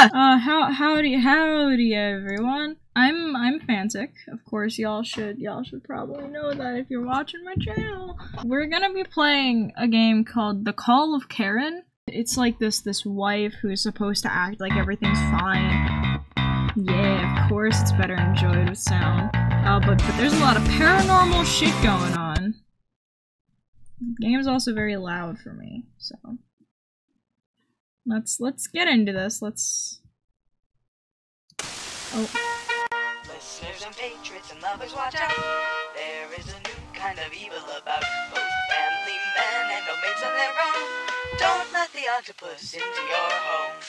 Uh, how howdy howdy everyone. I'm I'm Fantic. Of course, y'all should y'all should probably know that if you're watching my channel. We're gonna be playing a game called The Call of Karen. It's like this this wife who's supposed to act like everything's fine. Yeah, of course it's better enjoyed with sound. Uh, but but there's a lot of paranormal shit going on. The game's also very loud for me, so let's let's get into this. Let's. Oh. Listeners and patriots and lovers, watch out! There is a new kind of evil about both family men and no maids on their own. Don't let the octopus into your home.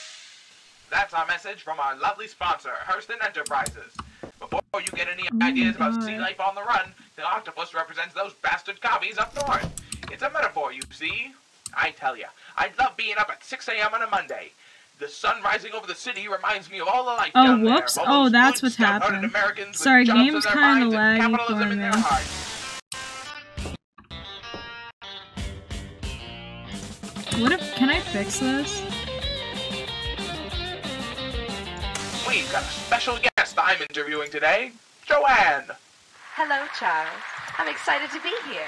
That's our message from our lovely sponsor, Hurston Enterprises. Before you get any oh my ideas about sea life on the run, the octopus represents those bastard commies up north. It's a metaphor, you see. I tell ya, I'd love being up at 6 a.m. on a Monday. The sun rising over the city reminds me of all the life Oh, down whoops. there. of all Oh, that's what's stout-hearted happened. Americans Sorry, game's kinda minds and laggy capitalism for in their me. What if can I fix this? We've got a special guest I'm interviewing today, Joanne. Hello, Charles. I'm excited to be here.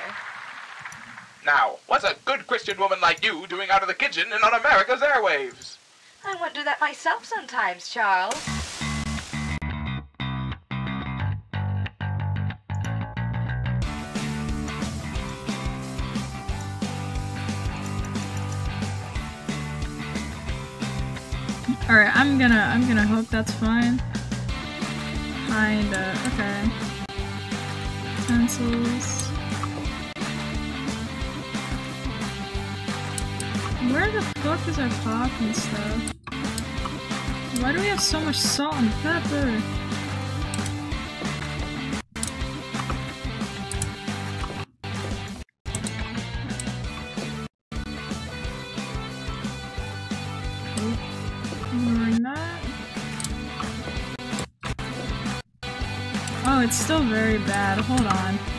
Now, what's a good Christian woman like you doing out of the kitchen and on America's airwaves? I wonder that myself sometimes, Charles. Alright, I'm gonna I'm gonna hope that's fine. Kinda. Uh, okay. Pencils. Where the fuck is our coffee stuff? Why do we have so much salt and pepper? Oh, it's still very bad. Hold on.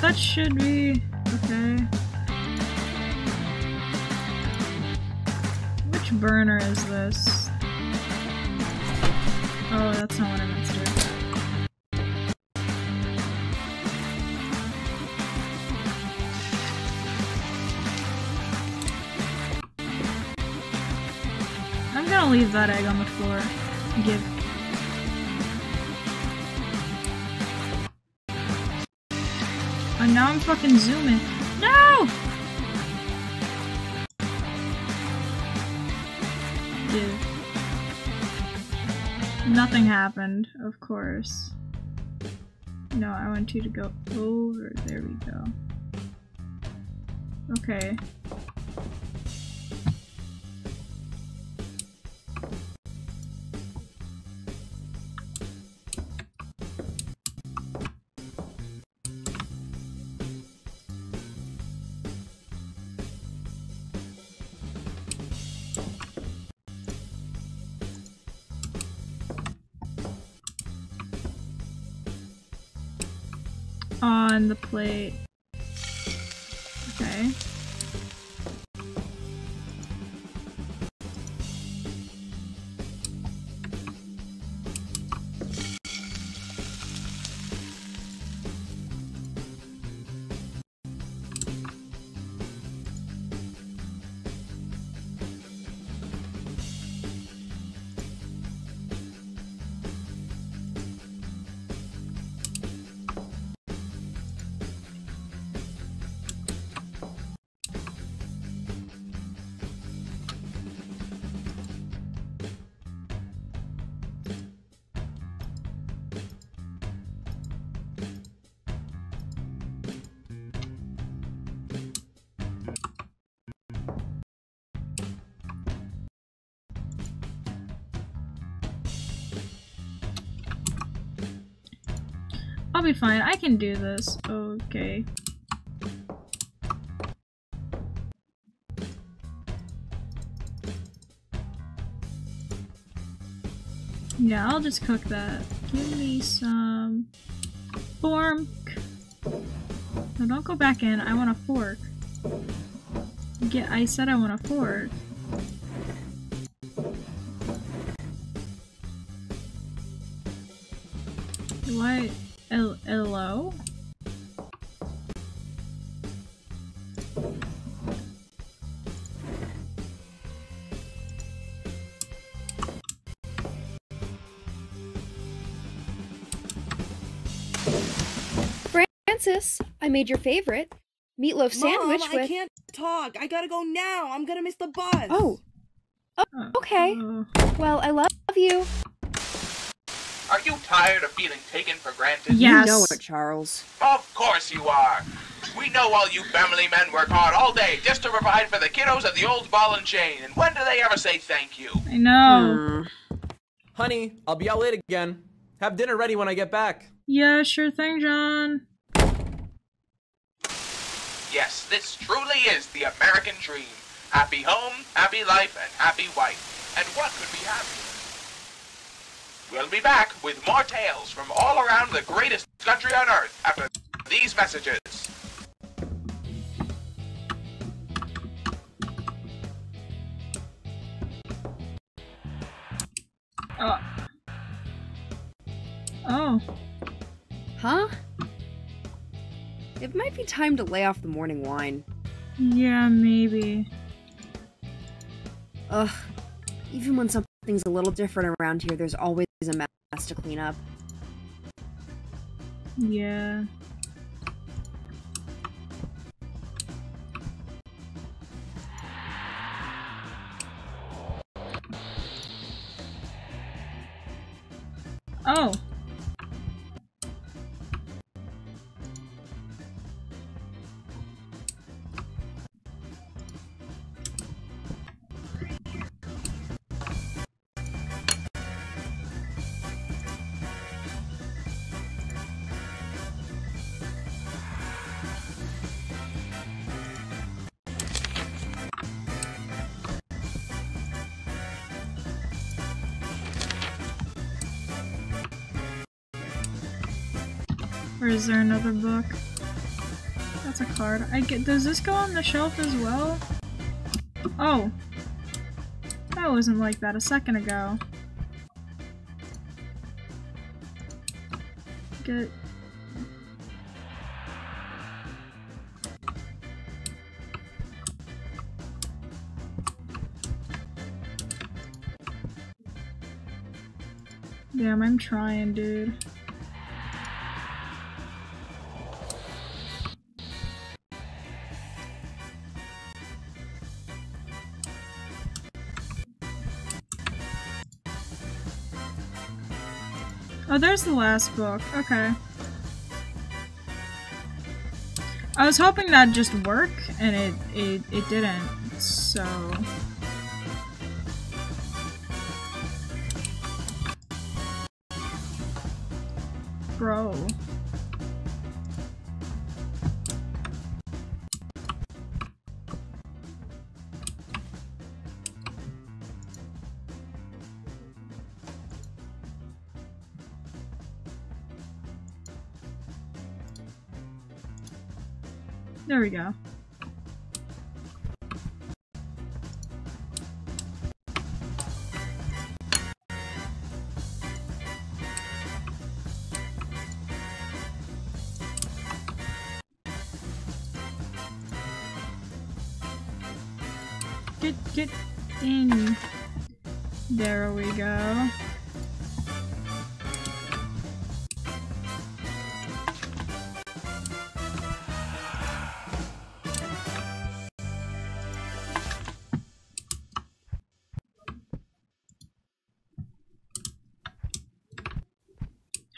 That should be okay. Which burner is this? Oh, that's not what I meant to do. I'm gonna leave that egg on the floor. Give. Now I'm fucking zooming. No! Give. Nothing happened, of course. No, I want you to go over. There we go. Okay. On the plate. I'll be fine. I can do this. Okay. Yeah, I'll just cook that. Give me some... Fork! No, don't go back in. I want a fork. Get- I said I want a fork. What? Made your favorite meatloaf sandwich Mom, with. I can't talk. I gotta go now. I'm gonna miss the bus. Oh, Oh, okay. Well, I love you. Are you tired of feeling taken for granted? Yes. You know it, Charles. Of course you are. We know all you family men work hard all day just to provide for the kiddos at the old ball and chain. And when do they ever say thank you? I know. Hmm. Honey, I'll be out late again. Have dinner ready when I get back. Yeah, sure thing, John. Yes, this truly is the American dream. Happy home, happy life, and happy wife. And what could be happier? We'll be back with more tales from all around the greatest country on earth after these messages. Oh. Oh. Huh? It might be time to lay off the morning wine. Yeah, maybe. Ugh. Even when something's a little different around here, there's always a mess to clean up. Yeah. Oh. Is there another book? That's a card. I get. Does this go on the shelf as well? Oh. That wasn't like that a second ago. Get. Damn, I'm trying, dude. There's the last book. Okay. I was hoping that'd just work, and it, it, it didn't, so... Bro. There we go.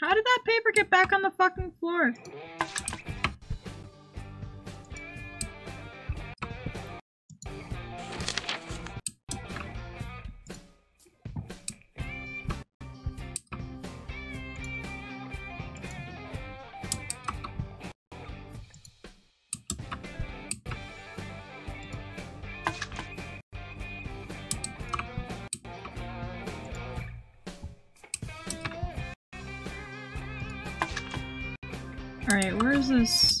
How did that paper get back on the fucking floor? This?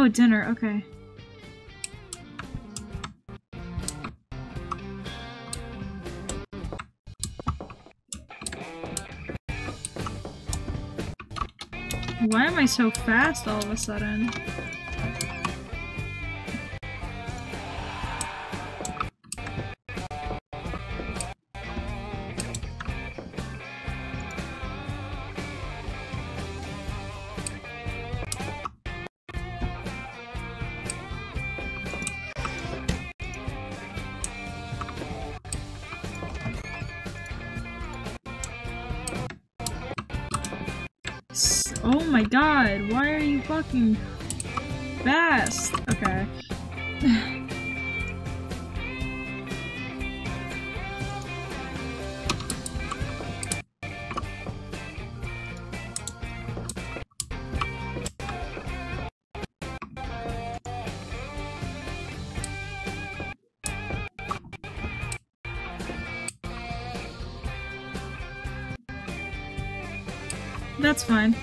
Oh, dinner, okay. Why am I so fast all of a sudden? Are you fucking fast? Okay. That's fine.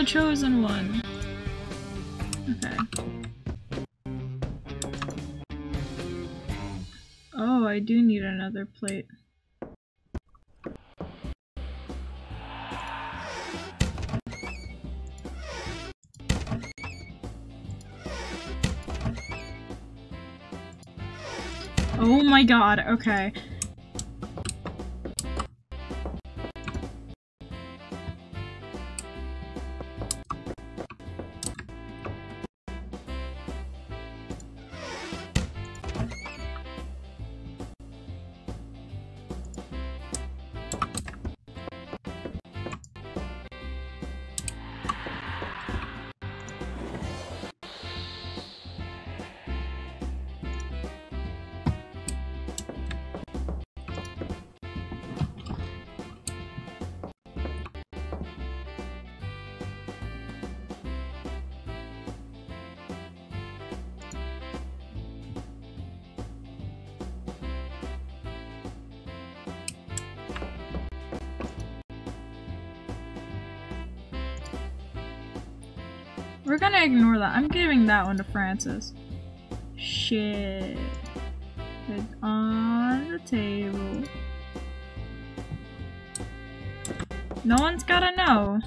The chosen one? Okay. Oh, I do need another plate. Oh my god, okay. We're gonna ignore that. I'm giving that one to Francis. Shit. It's on the table. No one's gotta know.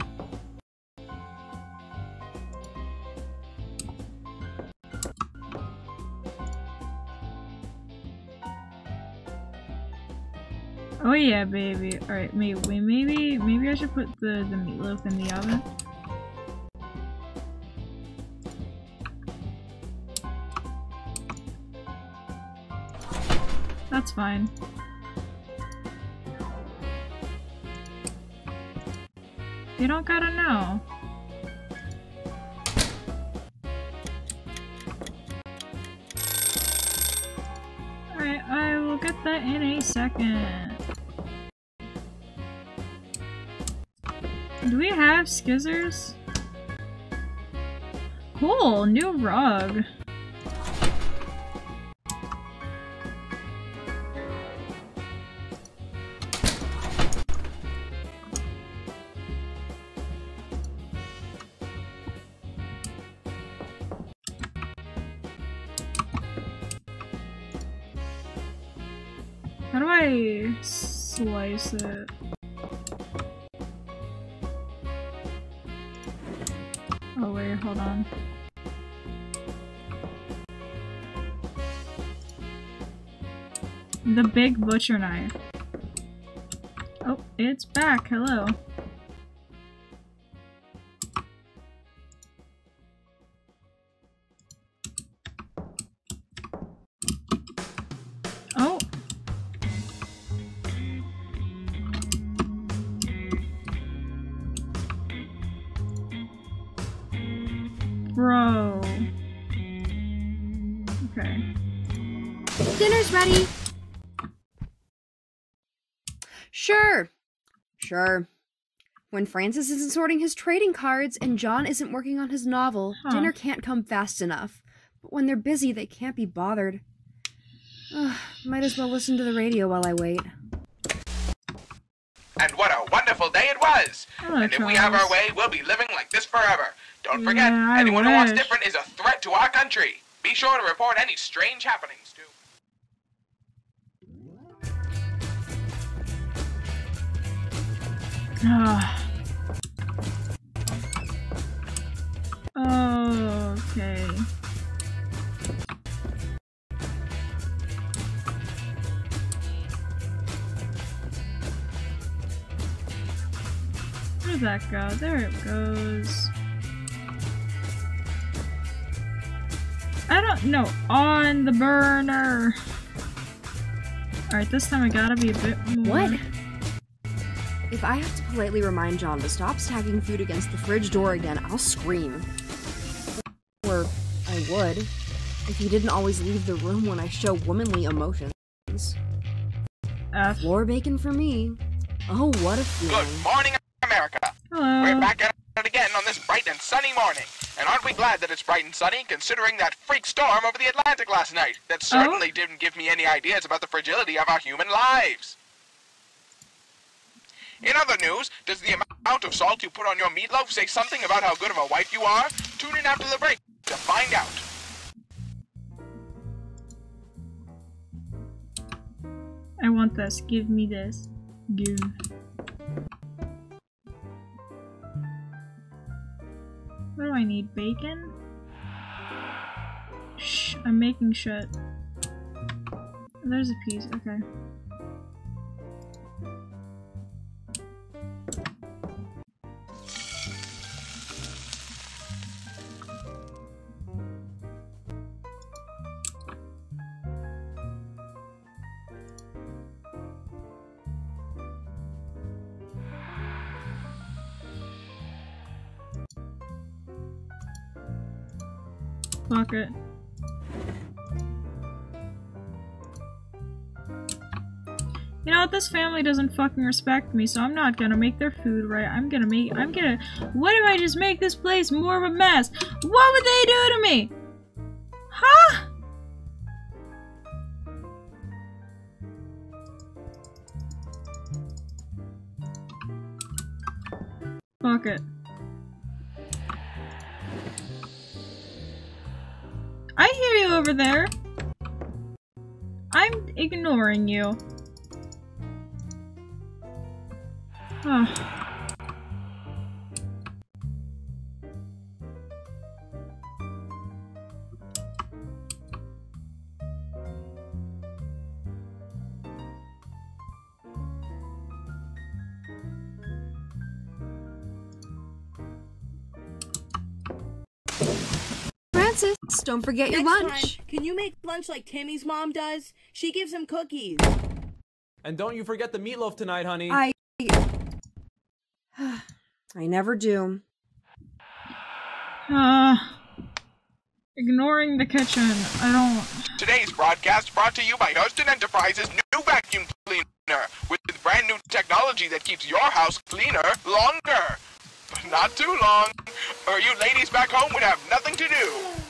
Oh yeah, baby. Alright, maybe, maybe, maybe I should put the, the meatloaf in the oven. Fine. You don't gotta know. Alright, I will get that in a second. Do we have skizzers? Cool, new rug. Oh wait, hold on. The big butcher knife. Oh, it's back. Hello. Sure. When Francis isn't sorting his trading cards and John isn't working on his novel, Huh. dinner can't come fast enough. But when they're busy, they can't be bothered. Ugh, might as well listen to the radio while I wait. And what a wonderful day it was! Hello, and if we have our way, we'll be living like this forever. Don't forget, I anyone who wants different is a threat to our country. Be sure to report any strange happenings to. okay. Where did that go? There it goes. I don't know. On the burner. Alright, this time I gotta be a bit more. What? If I have to politely remind John to stop stacking food against the fridge door again, I'll scream. Or I would, if he didn't always leave the room when I show womanly emotions. F. Floor bacon for me. Oh, what a feeling. Good morning, America. Hello. We're back at it again on this bright and sunny morning. And aren't we glad that it's bright and sunny, considering that freak storm over the Atlantic last night? That oh. certainly didn't give me any ideas about the fragility of our human lives. In other news, does the amount of salt you put on your meatloaf say something about how good of a wife you are? Tune in after the break to find out. I want this. Give me this. Give. What do I need? Bacon? Shh, I'm making shit. There's a piece, okay. You know what? This family doesn't fucking respect me, so I'm not gonna make their food right. I'm gonna make- I'm gonna- What if I just make this place more of a mess? What would they do to me? Huh? Fuck it. Over there. I'm ignoring you. Oh. Francis, don't forget your lunch. time, can you make lunch like Timmy's mom does? She gives him cookies. And don't you forget the meatloaf tonight, honey. I. I never do. Uh, ignoring the kitchen. I don't. Today's broadcast brought to you by Hurston Enterprises' new vacuum cleaner with brand new technology that keeps your house cleaner longer. But not too long, or you ladies back home would have nothing to do.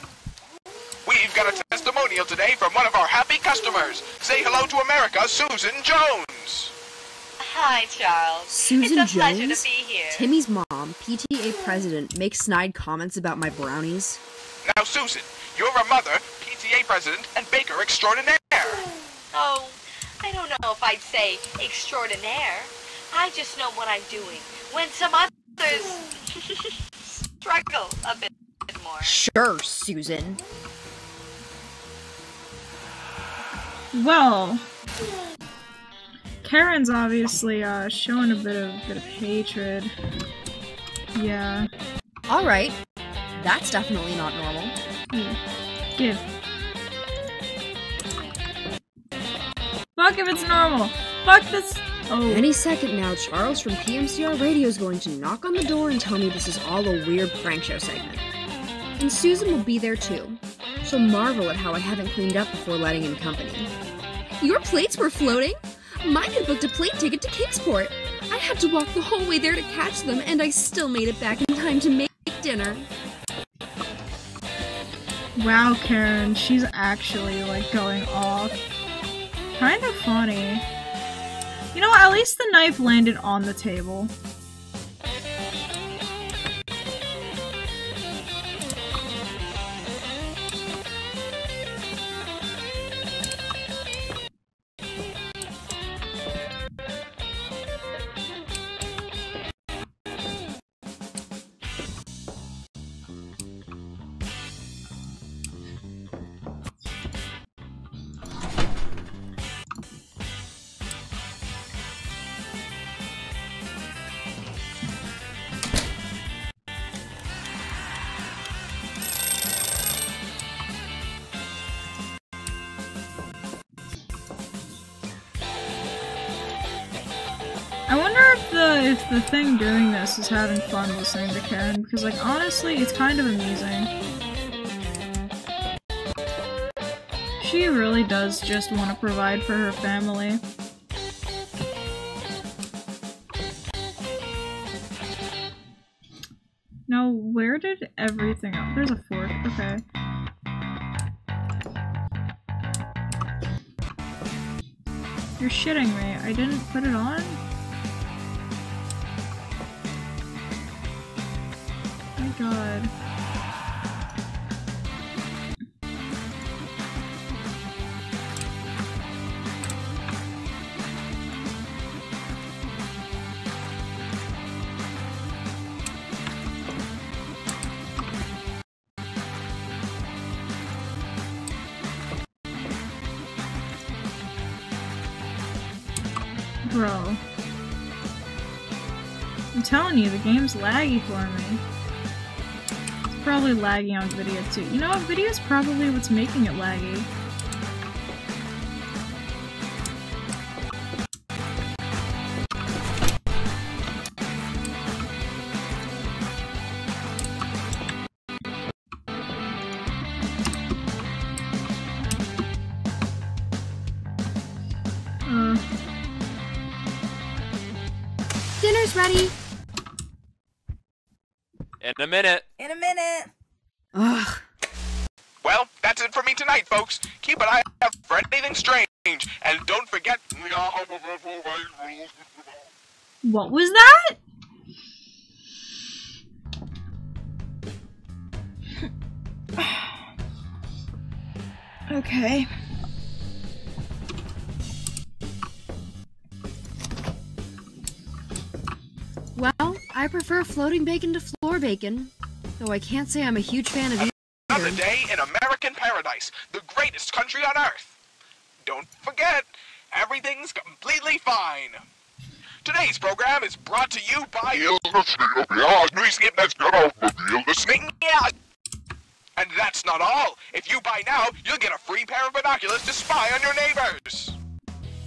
We've got a testimonial today from one of our happy customers. Say hello to America, Susan Jones. Hi, Charles. Susan it's a pleasure Jones? to be here. Timmy's mom, PTA president, makes snide comments about my brownies. Now, Susan, you're a mother, PTA president, and baker extraordinaire. Oh, I don't know if I'd say extraordinaire. I just know what I'm doing when some others struggle a bit more. Sure, Susan. Well, Karen's obviously uh, showing a bit of bit of hatred. Yeah. All right. That's definitely not normal. Here, Give. Fuck if it's normal. Fuck this. Oh. Any second now, Charles from PMCR Radio is going to knock on the door and tell me this is all a weird prank show segment. And Susan will be there too. She'll marvel at how I haven't cleaned up before letting in company. Your plates were floating? Mine had booked a plane ticket to Kingsport. I had to walk the whole way there to catch them, and I still made it back in time to make dinner. Wow, Karen, she's actually like going off. Kind of funny. You know, at least the knife landed on the table. Thing doing this is having fun listening to Karen because like honestly, it's kind of amusing. She really does just want to provide for her family. Now, where did everything go? There's a fork. Okay. You're shitting me. I didn't put it on? God. Bro. I'm telling you, the game's laggy for me. It's probably laggy on video too. You know what? Video is probably what's making it laggy. Uh, Dinner's ready. In a minute. In a minute. Ugh. Well, that's it for me tonight, folks. Keep an eye out for anything strange, and don't forget. What was that? okay. Well, I prefer floating bacon to floor bacon. Though I can't say I'm a huge fan of Another either. day in American paradise, the greatest country on earth. Don't forget, everything's completely fine. Today's program is brought to you by And that's not all. If you buy now, you'll get a free pair of binoculars to spy on your neighbors.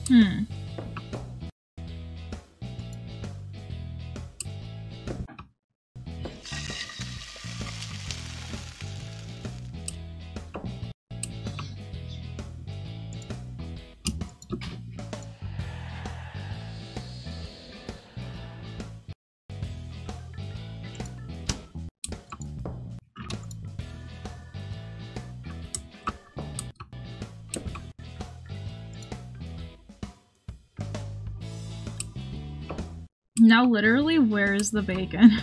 Hmm. Now literally, where is the bacon?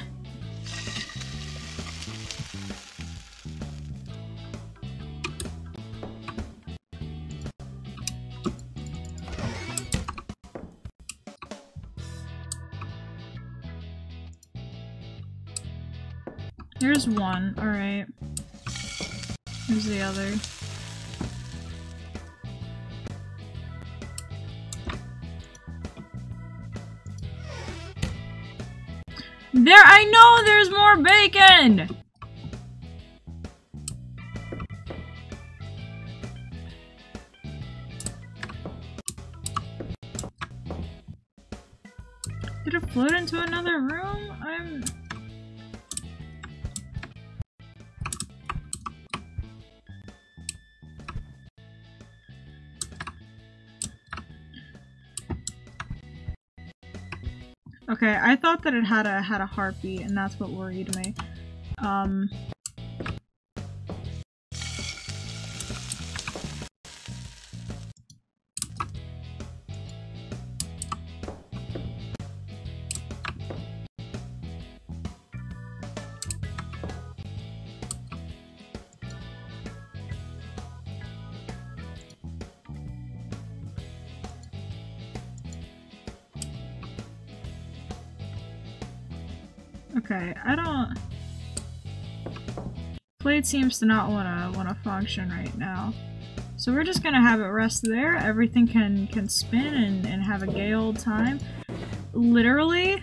There's one, alright. Here's the other. I know there's more bacon! That it had a had a heartbeat, and that's what worried me. Um. I don't... Plate seems to not wanna wanna function right now. So we're just gonna have it rest there. Everything can can spin and, and have a gay old time. Literally.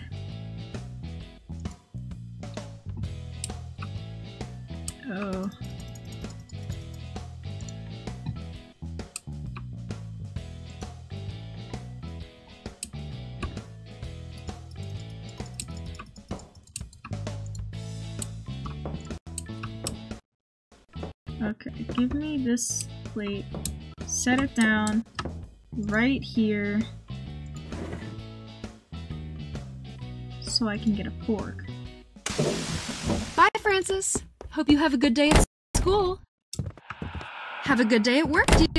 Oh. Okay, give me this plate. Set it down right here. So I can get a fork. Bye, Francis. Hope you have a good day at school. Have a good day at work, dear.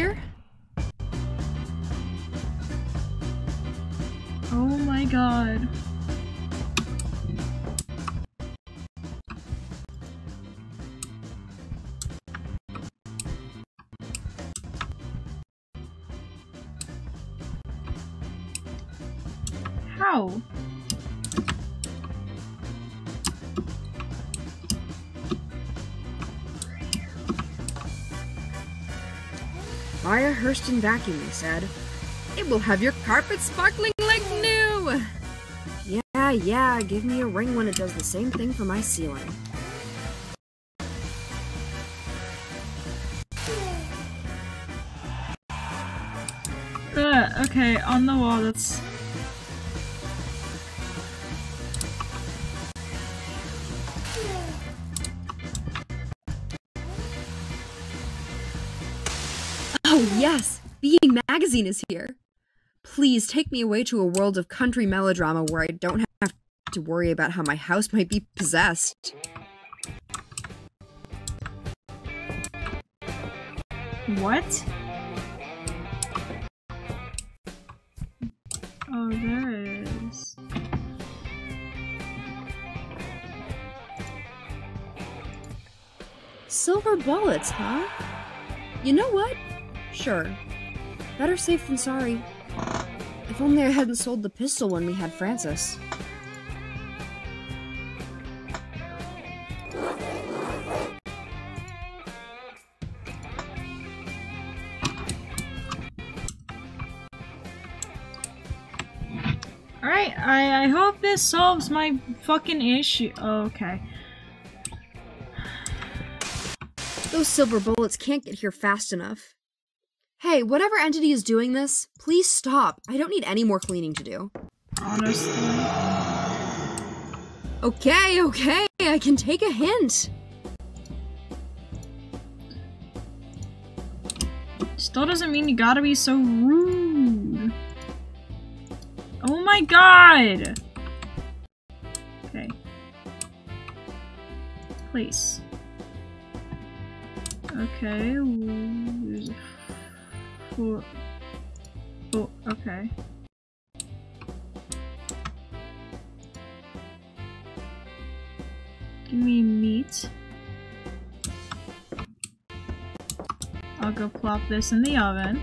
Hurston vacuum, they said. It will have your carpet sparkling like new! Yeah, yeah, give me a ring when it does the same thing for my ceiling. Uh, okay, on the wall, that's... Here! Please take me away to a world of country melodrama where I don't have to worry about how my house might be possessed. What? Oh, there is. Silver bullets, huh? You know what? Sure. Better safe than sorry. If only I hadn't sold the pistol when we had Francis. Alright, I, I hope this solves my fucking issue. Oh, okay. Those silver bullets can't get here fast enough. Hey, whatever entity is doing this, please stop. I don't need any more cleaning to do. Honestly. Okay, okay, I can take a hint. Still doesn't mean you gotta be so rude. Oh my god! Okay. Place. Okay. There's a four. Oh, okay. Give me meat. I'll go plop this in the oven.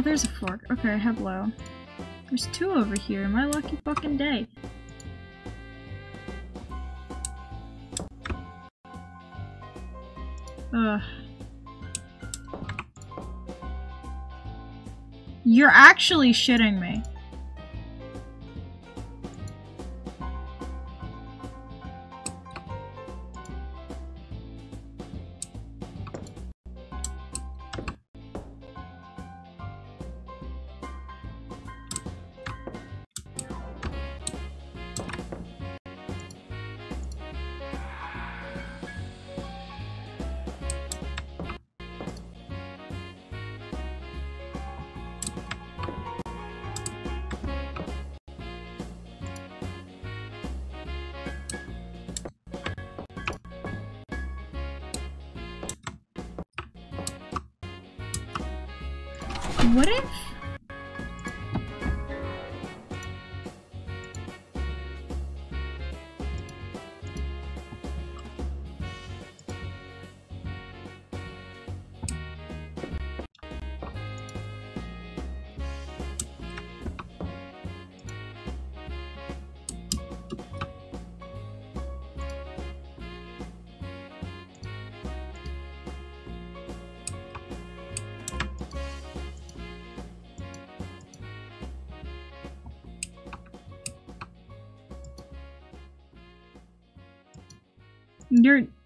Oh, there's a fork. Okay, hello. There's two over here. My lucky fucking day. Ugh. You're actually shitting me.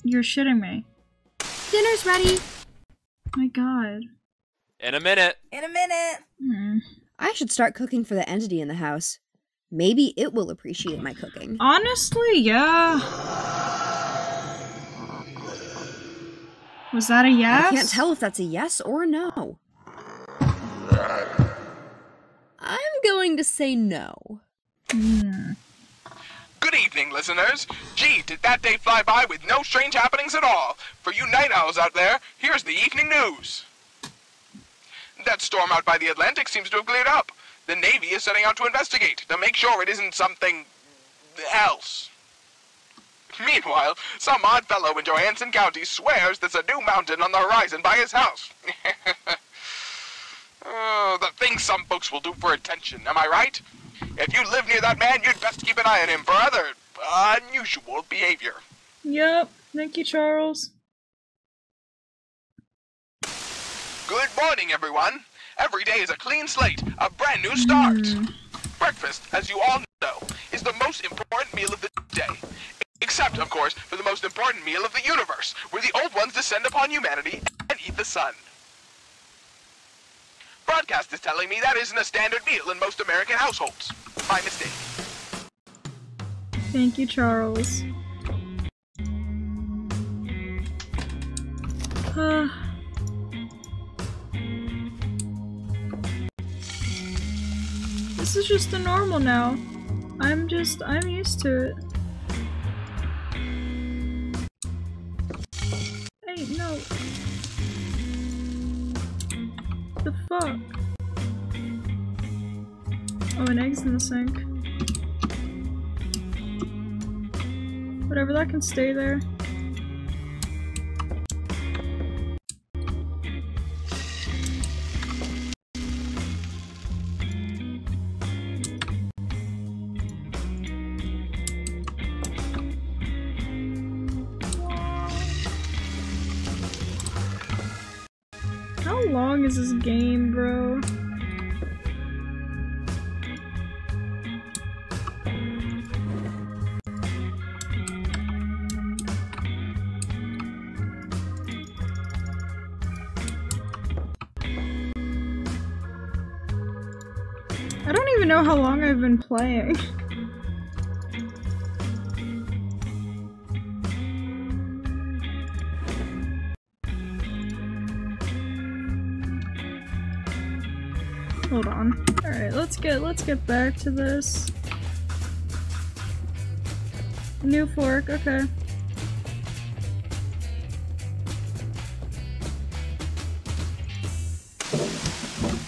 You're you're shitting me. Dinner's ready. My god. In a minute. In a minute. Hmm. I should start cooking for the entity in the house. Maybe it will appreciate my cooking. Honestly, yeah. Was that a yes? I can't tell if that's a yes or a no. I'm going to say no. Hmm. Good evening, listeners. Gee, did that day fly by with no strange happenings at all? For you night owls out there, here's the evening news. That storm out by the Atlantic seems to have cleared up. The Navy is setting out to investigate to make sure it isn't something else. Meanwhile, some odd fellow in Johansson County swears there's a new mountain on the horizon by his house. oh, the things some folks will do for attention, am I right? If you live near that man, you'd best keep an eye on him for other unusual behavior. Yep. Thank you, Charles. Good morning, everyone. Every day is a clean slate, a brand new start. Hmm. Breakfast, as you all know, is the most important meal of the day. Except, of course, for the most important meal of the universe, where the old ones descend upon humanity and eat the sun. Broadcast is telling me that isn't a standard meal in most American households. My mistake. Thank you, Charles. Uh, this is just the normal now. I'm just, I'm used to it. Hey, no. The fuck? Oh, an egg's in the sink. Whatever, that can stay there. How long is this game, bro? How long I've been playing. Hold on. Alright, let's get let's get back to this. New fork, okay.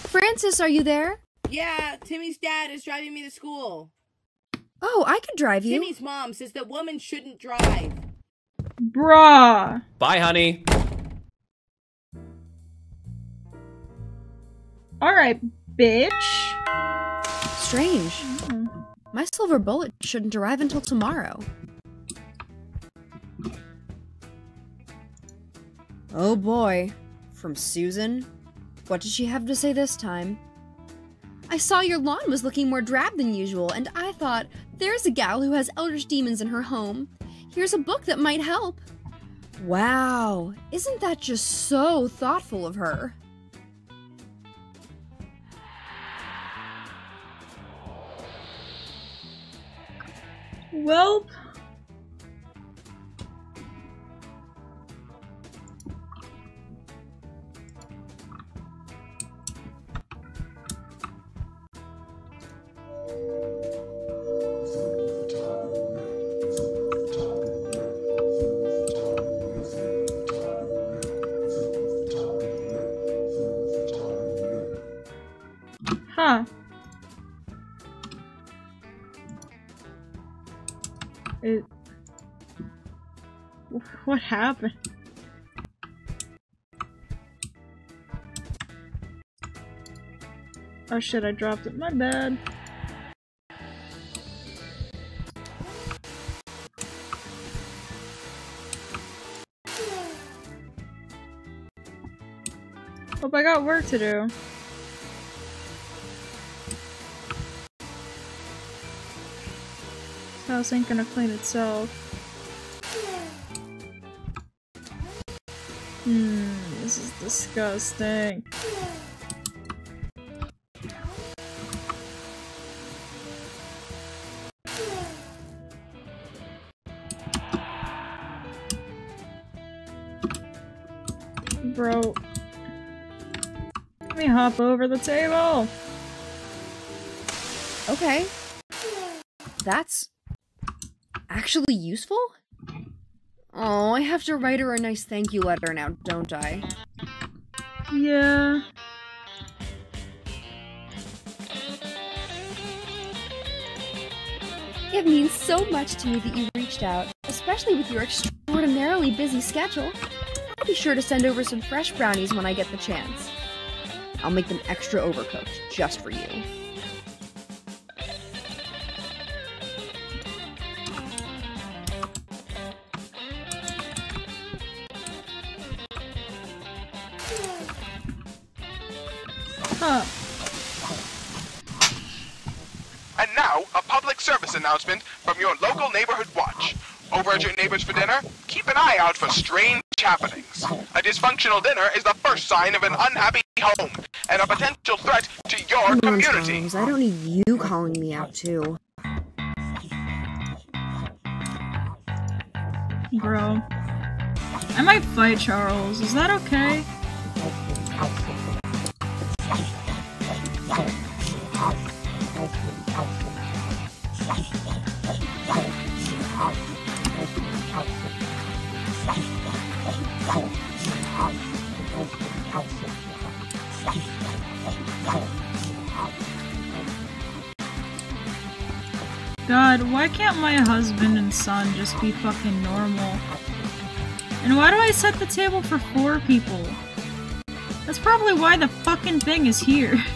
Francis, are you there? Yeah, Timmy's dad is driving me to school. Oh, I could drive you. Timmy's mom says that women shouldn't drive. Bruh. Bye, honey. Alright, bitch. Strange. Mm. My silver bullet shouldn't arrive until tomorrow. Oh boy. From Susan? What did she have to say this time? I saw your lawn was looking more drab than usual, and I thought, there's a gal who has eldritch demons in her home. Here's a book that might help. Wow, isn't that just so thoughtful of her? Welp. Huh. It. What happened? Oh shit, I dropped it. My bad. Got work to do. This house ain't gonna clean itself. Hmm, this is disgusting. Hop over the table. Okay. That's actually useful? Oh, I have to write her a nice thank you letter now, don't I? Yeah. It means so much to me that you reached out, especially with your extraordinarily busy schedule. I'll be sure to send over some fresh brownies when I get the chance. I'll make them extra overcooked, just for you. Huh. And now, a public service announcement from your local neighborhood watch. Over at your neighbors for dinner, keep an eye out for strange happenings. A dysfunctional dinner is the first sign of an unhappy home and a potential threat to your Come on, community. Charles, I don't need you calling me out too. Bro. I might fight Charles. Is that okay? God, why can't my husband and son just be fucking normal? And why do I set the table for four people? That's probably why the fucking thing is here.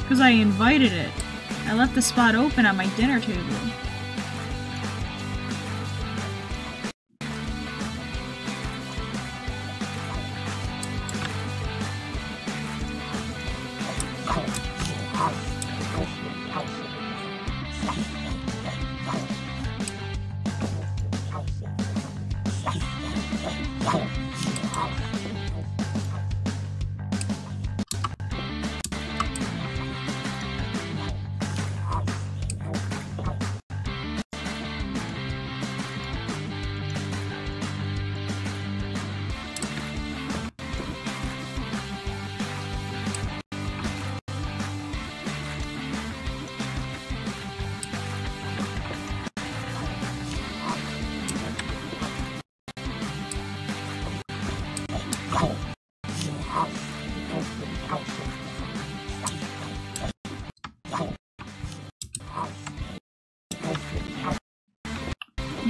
Because I invited it. I left the spot open at my dinner table.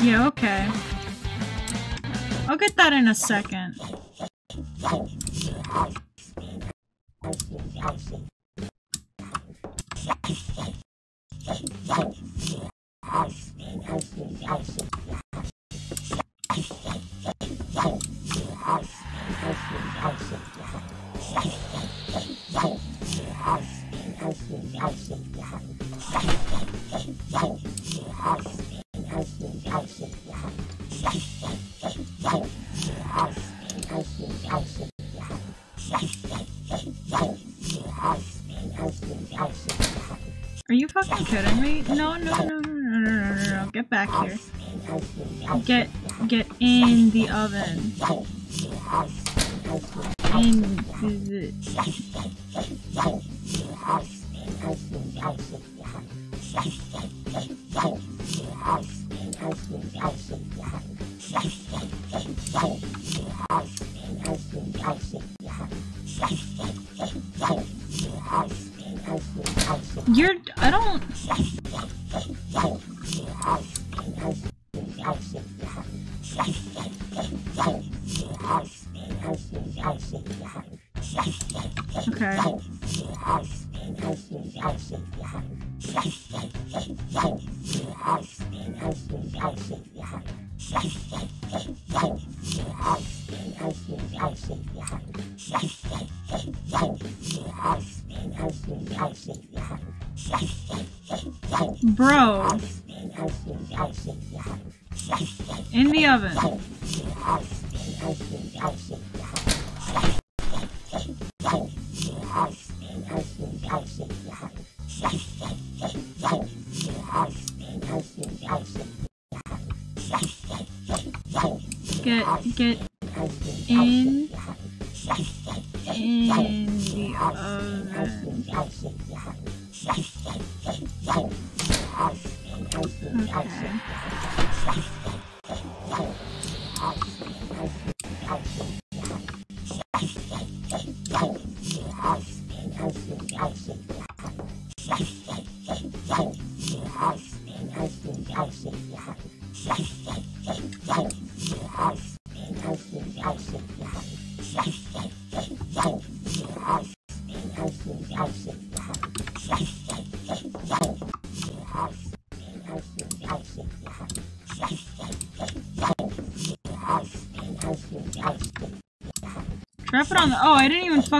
Yeah, okay. I'll get that in a second. Are you fucking kidding me? No, no, no, no, no, no, no, no. Get back here. Get, get in the oven. In the... You're... I don't... Okay. Bro. In the oven. Get get in in the oven.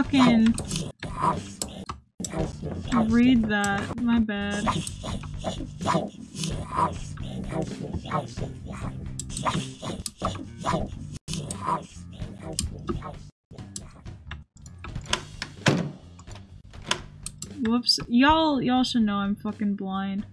Fucking read that. My bad. Whoops. Y'all y'all should know I'm fucking blind.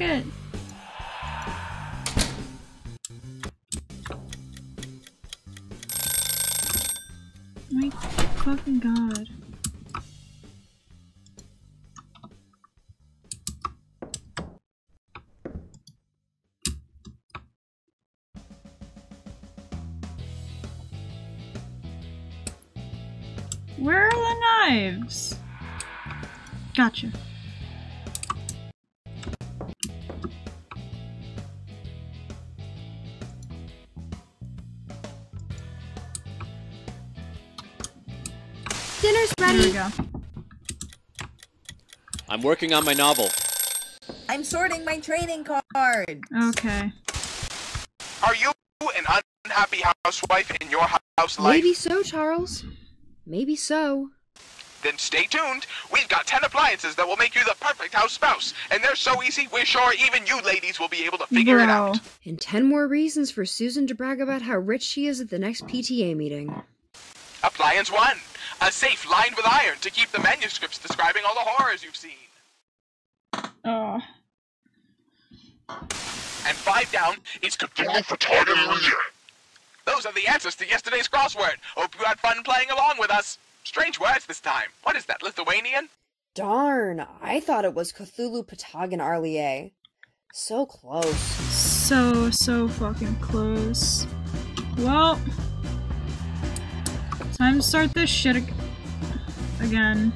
It! My fucking god. Where are the knives? Gotcha. I'm working on my novel. I'm sorting my trading card. Okay. Are you an unhappy housewife in your house life? Maybe so, Charles. Maybe so. Then stay tuned. We've got 10 appliances that will make you the perfect house spouse. And they're so easy, we're sure even you ladies will be able to figure it out. And 10 more reasons for Susan to brag about how rich she is at the next PTA meeting. Appliance 1. A safe lined with iron to keep the manuscripts describing all the horrors you've seen. Oh. And 5 down is Cthulhu Photography. Those are the answers to yesterday's crossword. Hope you had fun playing along with us. Strange words this time. What is that, Lithuanian? Darn, I thought it was Cthulhu Patagon Arlier. So close. So, so fucking close. Well, time to start this shit ag- again.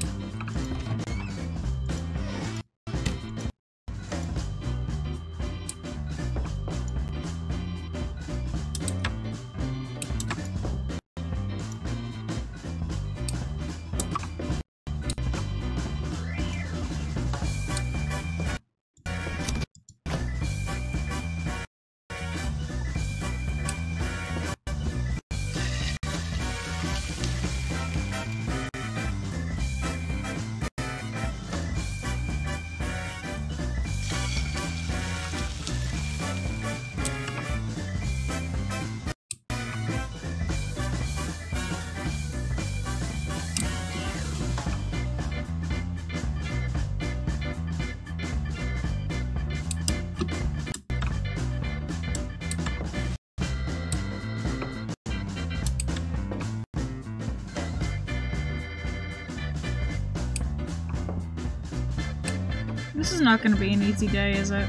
This is not gonna be an easy day, is it?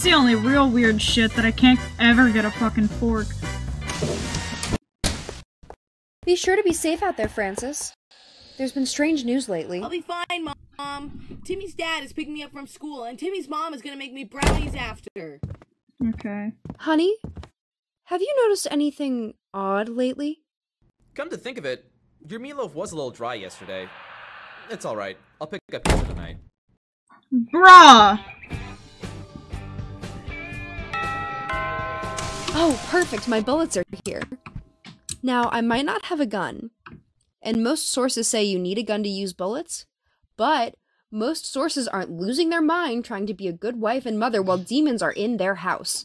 That's the only real weird shit that I can't ever get a fucking fork. Be sure to be safe out there, Francis. There's been strange news lately. I'll be fine, Mom. Timmy's dad is picking me up from school, and Timmy's mom is gonna make me brownies after. Okay. Honey, have you noticed anything odd lately? Come to think of it, your meatloaf was a little dry yesterday. It's alright. I'll pick up pizza tonight. Bruh! Oh, perfect, my bullets are here. Now, I might not have a gun, and most sources say you need a gun to use bullets, but most sources aren't losing their mind trying to be a good wife and mother while demons are in their house.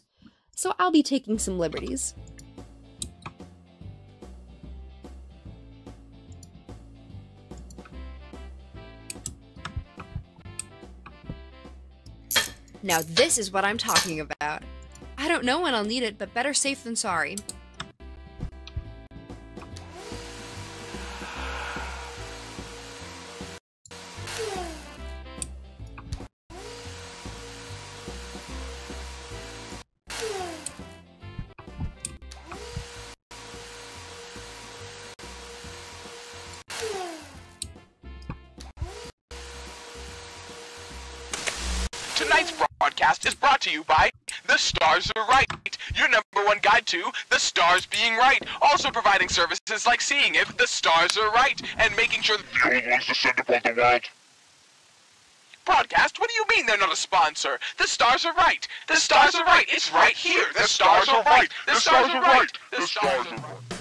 So I'll be taking some liberties. Now, this is what I'm talking about. I don't know when I'll need it, but better safe than sorry. Tonight's broadcast is brought to you by The Stars Are Right, your number one guide to the stars being right. Also providing services like seeing if the stars are right and making sure that the old ones descend upon the world. Broadcast? What do you mean they're not a sponsor? The stars are right. The stars are right. It's right here. The stars are right. The stars are right. The stars are right.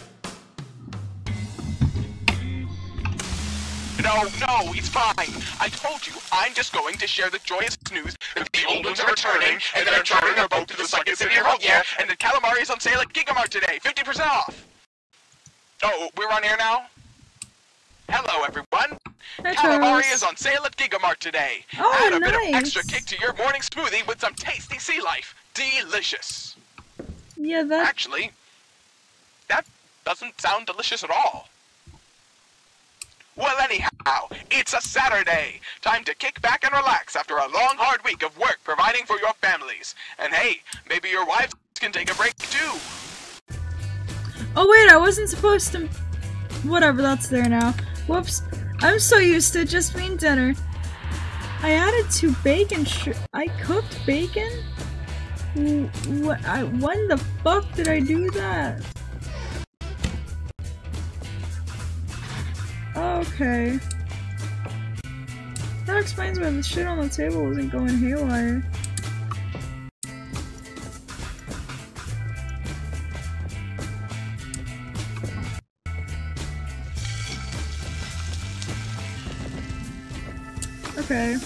No, no, it's fine. I told you, I'm just going to share the joyous news that the old ones are returning, and they're chartering a boat to the Second City of yeah, and the calamari is on sale at Gigamart today, 50% off. Oh, we're on air now? Hello, everyone. Hey, Calamari Charles. is on sale at Gigamart today. Oh, Add a bit of extra kick to your morning smoothie with some tasty sea life. Delicious. Yeah, that. Actually, that doesn't sound delicious at all. Well, anyhow, it's a Saturday. Time to kick back and relax after a long, hard week of work providing for your families. And hey, maybe your wives can take a break too. Oh wait, I wasn't supposed to. Whatever, that's there now. Whoops. I'm so used to just being dinner. I added two bacon I cooked bacon? What, I, when the fuck did I do that? Okay. That explains why the shit on the table wasn't going haywire. Okay.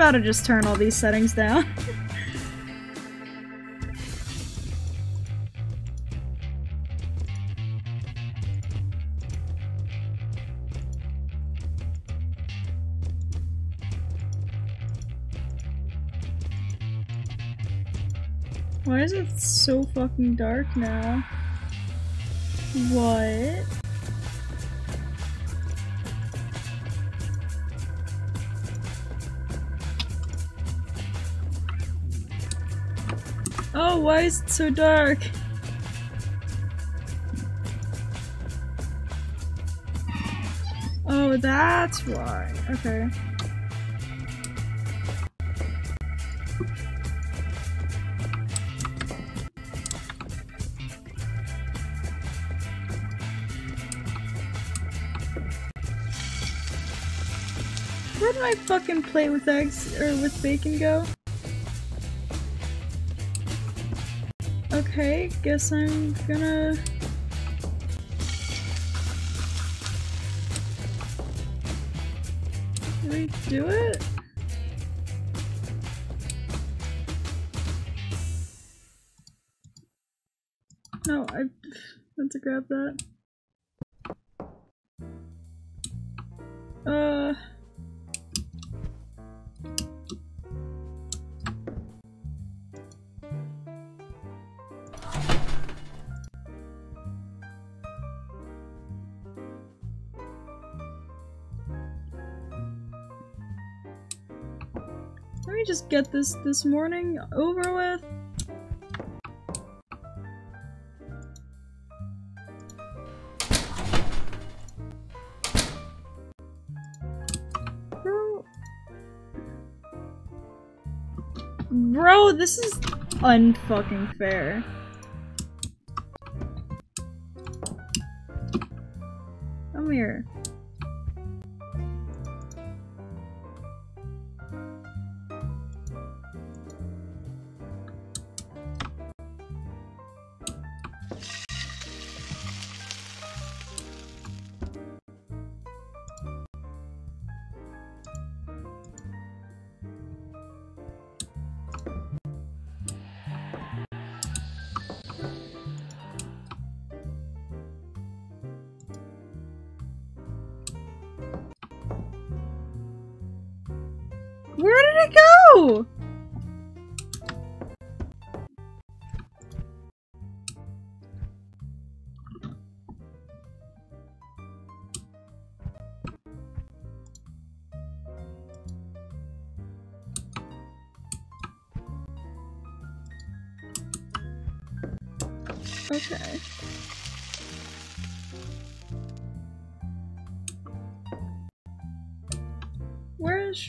About to just turn all these settings down. Why is it so fucking dark now? What? Why is it so dark? Oh, that's why. Okay. Where did my fucking plate with eggs or with bacon go? Okay, guess I'm gonna... Redo it? No, I meant to grab that. Get this this morning over with. Bro. Bro, this is unfucking fair. Come here.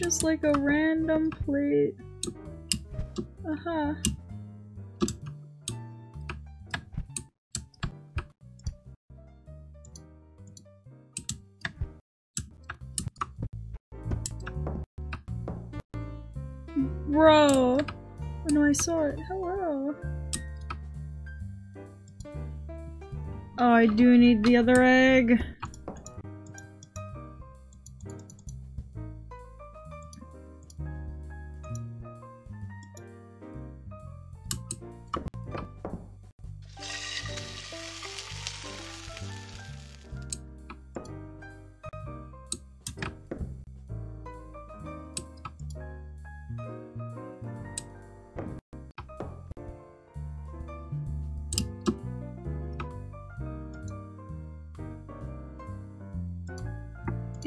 Just like a random plate? Uh-huh. Bro! Oh no, I saw it. Hello. Oh, I do need the other egg.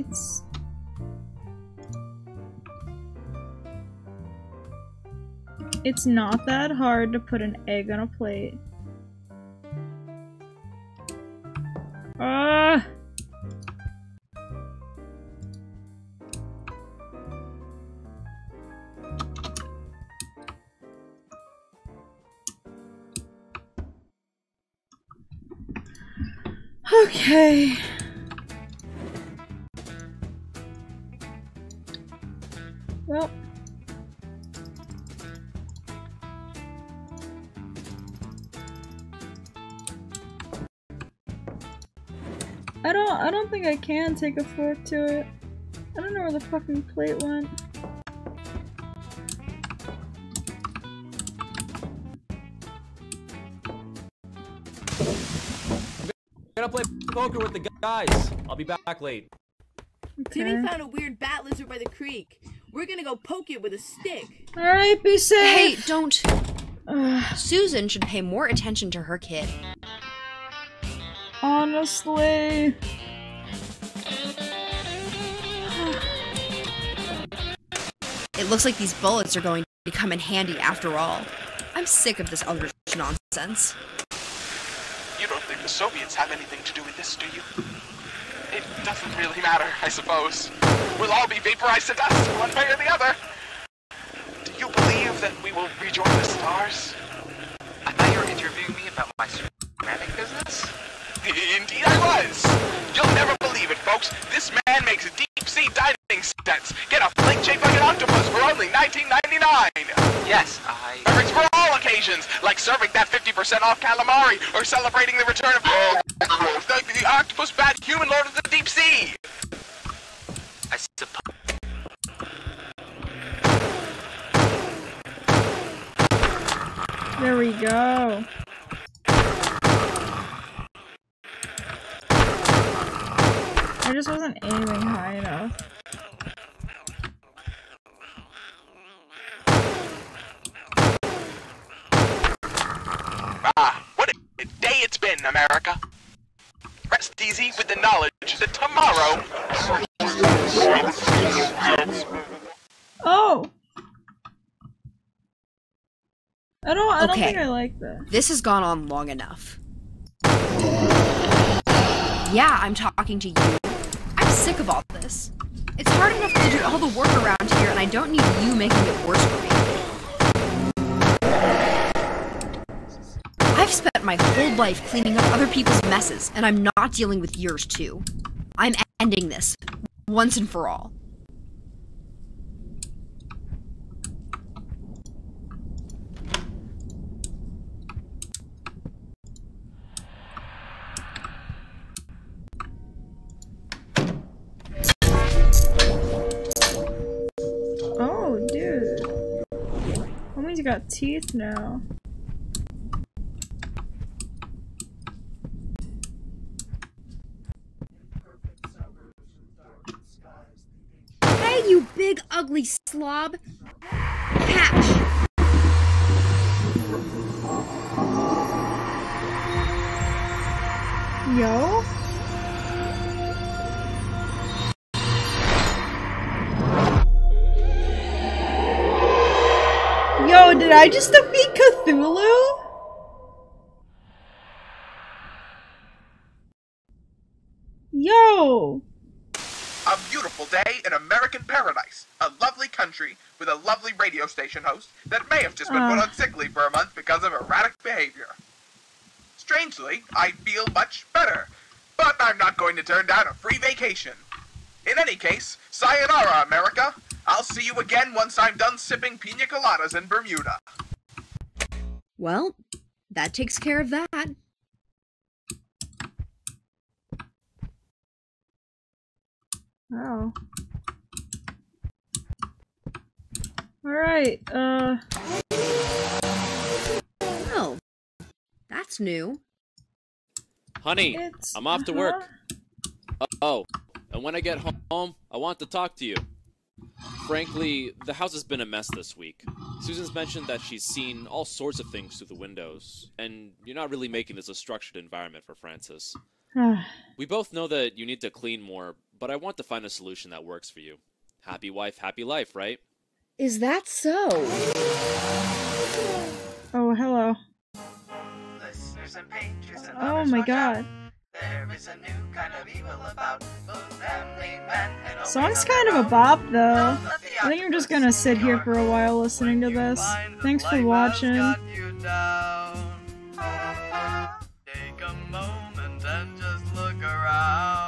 It's. It's not that hard to put an egg on a plate. Ah! Okay. Can take a fork to it. I don't know where the fucking plate went. I'm gonna play poker with the guys. I'll be back late. Timmy found a weird bat lizard by the creek. We're gonna go poke it with a stick. Alright, be safe. Hey, don't. Susan should pay more attention to her kid. honestly. It looks like these bullets are going to come in handy after all. I'm sick of this Eldritch nonsense. You don't think the Soviets have anything to do with this, do you? It doesn't really matter, I suppose. We'll all be vaporized to dust, one way or the other. Do you believe that we will rejoin the stars? I thought you were interviewing me about my ceramic business? Indeed I was! You'll never believe it, folks. This man makes a deep-sea diving sets. Get a plate shaped like an octopus for only $19.99. Yes, I... Perfect for all occasions, like serving that 50% off calamari, or celebrating the return of oh, the, the octopus bat human lord of the deep sea. I suppose... There we go. I just wasn't aiming high enough. Ah, what a day it's been, America. Rest easy with the knowledge that tomorrow... Oh! I don't I don't Okay. think I like this. This has gone on long enough. Yeah, I'm talking to you. I'm sick of all this. It's hard enough to do all the work around here, and I don't need you making it worse for me. I've spent my whole life cleaning up other people's messes, and I'm not dealing with yours too. I'm ending this, once and for all. Oh, dude. Homie's got teeth now. You big ugly slob! Catch! Yo? Yo, did I just defeat Cthulhu? Yo! A beautiful day in American paradise. A lovely country with a lovely radio station host that may have just been put Ah. on sick leave for a month because of erratic behavior. Strangely, I feel much better. But I'm not going to turn down a free vacation. In any case, sayonara, America. I'll see you again once I'm done sipping pina coladas in Bermuda. Well, that takes care of that. Wow. Alright, uh. Oh, that's new. Honey, It's. I'm off to work. Oh, and when I get home, I want to talk to you. Frankly, the house has been a mess this week. Susan's mentioned that she's seen all sorts of things through the windows, and you're not really making this a structured environment for Francis. Uh-huh. We both know that you need to clean more, but I want to find a solution that works for you. Happy wife, happy life, right? Is that so? Oh, hello. oh my god. Kind of Song's kind of a bop, though. I think I'm just gonna sit here for a while listening to this. Thanks for watching. Take a moment and just look around.